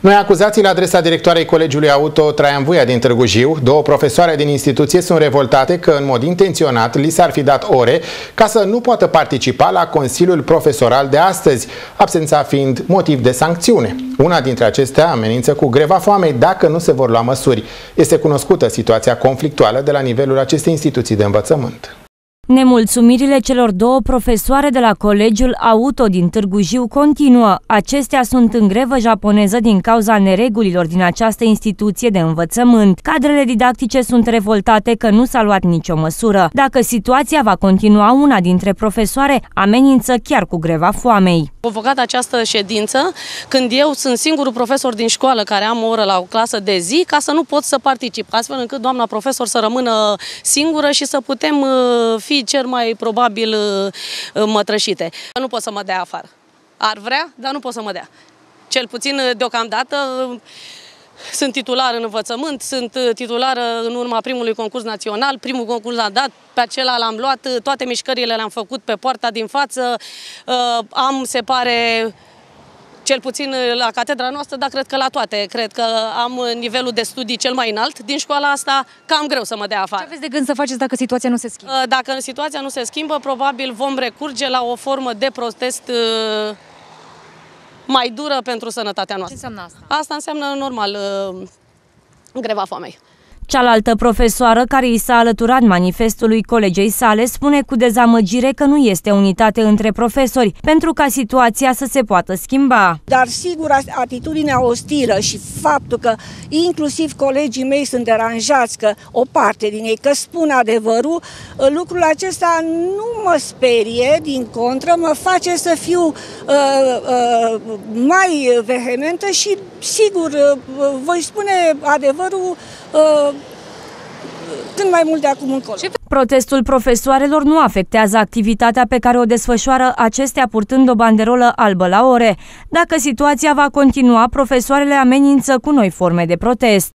Noi acuzații la adresa directoarei Colegiului Auto Traian Vuia din Târgu Jiu, două profesoare din instituție sunt revoltate că în mod intenționat li s-ar fi dat ore ca să nu poată participa la Consiliul Profesoral de astăzi, absența fiind motiv de sancțiune. Una dintre acestea amenință cu greva foamei dacă nu se vor lua măsuri. Este cunoscută situația conflictuală de la nivelul acestei instituții de învățământ. Nemulțumirile celor două profesoare de la Colegiul Auto din Târgu Jiu continuă. Acestea sunt în grevă japoneză din cauza neregulilor din această instituție de învățământ. Cadrele didactice sunt revoltate că nu s-a luat nicio măsură. Dacă situația va continua, una dintre profesoare amenință chiar cu greva foamei. Convocat această ședință când eu sunt singurul profesor din școală care am o oră la o clasă de zi ca să nu pot să particip, astfel încât doamna profesor să rămână singură și să putem uh, fi cel mai probabil uh, mătrășite. Nu pot să mă dea afară. Ar vrea, dar nu pot să mă dea. Cel puțin uh, deocamdată uh, sunt titular în învățământ, sunt titulară în urma primului concurs național, primul concurs l-am dat, pe acela l-am luat, toate mișcările le-am făcut pe poarta din față, am, se pare, cel puțin la catedra noastră, dar cred că la toate. Cred că am nivelul de studii cel mai înalt din școala asta, cam greu să mă dea afară. Ce aveți de gând să faceți dacă situația nu se schimbă? Uh, dacă situația nu se schimbă, probabil vom recurge la o formă de protest uh, mai dură pentru sănătatea noastră. Ce înseamnă asta? Asta înseamnă normal uh, greva foamei. Cealaltă profesoară care i s-a alăturat manifestului colegei sale spune cu dezamăgire că nu este unitate între profesori pentru ca situația să se poată schimba. Dar sigur atitudinea ostilă și faptul că inclusiv colegii mei sunt deranjați că o parte din ei că spun adevărul, lucrul acesta nu mă sperie, din contră, mă face să fiu uh, uh, mai vehementă și sigur uh, voi spune adevărul uh, cât mai mult de acum încolo. Protestul profesoarelor nu afectează activitatea pe care o desfășoară acestea purtând o banderolă albă la ore. Dacă situația va continua, profesoarele amenință cu noi forme de protest.